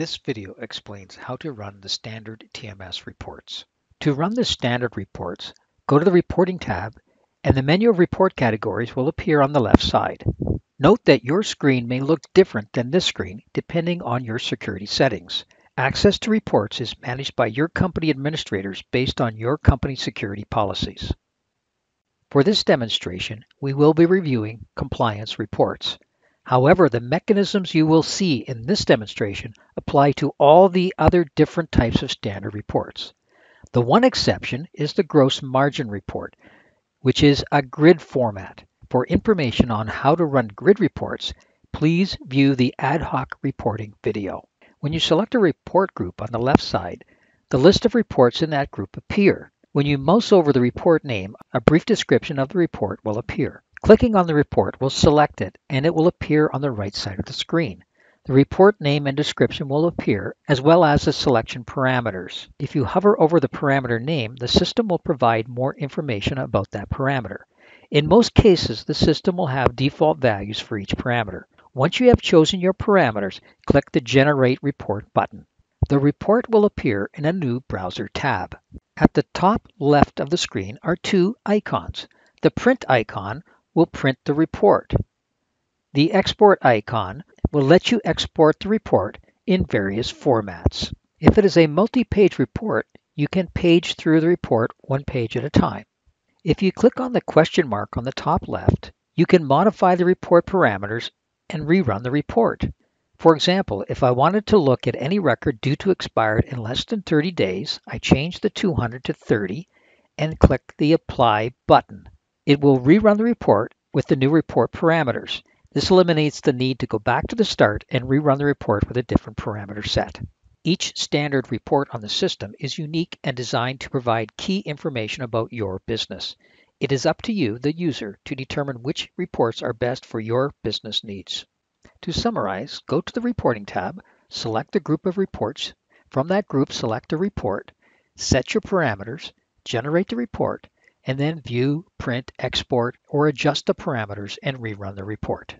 This video explains how to run the standard TMS reports. To run the standard reports, go to the Reporting tab and the menu of report categories will appear on the left side. Note that your screen may look different than this screen depending on your security settings. Access to reports is managed by your company administrators based on your company security policies. For this demonstration, we will be reviewing compliance reports. However, the mechanisms you will see in this demonstration apply to all the other different types of standard reports. The one exception is the gross margin report, which is a grid format. For information on how to run grid reports, please view the ad hoc reporting video. When you select a report group on the left side, the list of reports in that group appear. When you mouse over the report name, a brief description of the report will appear. Clicking on the report will select it and it will appear on the right side of the screen. The report name and description will appear as well as the selection parameters. If you hover over the parameter name, the system will provide more information about that parameter. In most cases, the system will have default values for each parameter. Once you have chosen your parameters, click the Generate Report button. The report will appear in a new browser tab. At the top left of the screen are two icons. The print icon will print the report. The export icon will let you export the report in various formats. If it is a multi-page report, you can page through the report one page at a time. If you click on the question mark on the top left, you can modify the report parameters and rerun the report. For example, if I wanted to look at any record due to expire in less than 30 days, I change the 200 to 30 and click the Apply button. It will rerun the report with the new report parameters. This eliminates the need to go back to the start and rerun the report with a different parameter set. Each standard report on the system is unique and designed to provide key information about your business. It is up to you, the user, to determine which reports are best for your business needs. To summarize, go to the Reporting tab, select the group of reports. From that group, select a report, set your parameters, generate the report, and then view, print, export, or adjust the parameters and rerun the report.